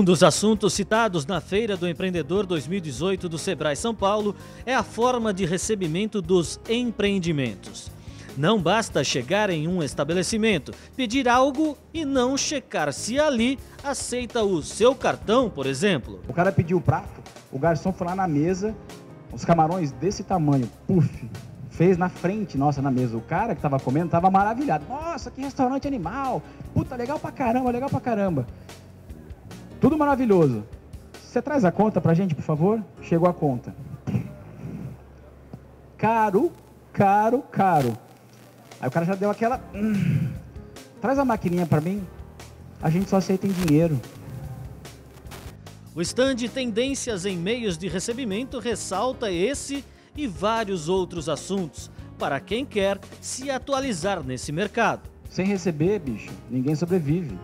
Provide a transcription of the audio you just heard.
Um dos assuntos citados na Feira do Empreendedor 2018 do Sebrae São Paulo é a forma de recebimento dos empreendimentos. Não basta chegar em um estabelecimento, pedir algo e não checar se ali aceita o seu cartão, por exemplo. O cara pediu o prato, o garçom foi lá na mesa, os camarões desse tamanho, puf, fez na frente, nossa, na mesa. O cara que tava comendo tava maravilhado. Nossa, que restaurante animal! Puta, legal pra caramba, legal pra caramba. Tudo maravilhoso. Você traz a conta pra gente, por favor? Chegou a conta. Caro, caro, caro. Aí o cara já deu aquela. Hum, traz a maquininha pra mim. A gente só aceita em dinheiro. O stand Tendências em Meios de Recebimento ressalta esse e vários outros assuntos para quem quer se atualizar nesse mercado. Sem receber, bicho, ninguém sobrevive.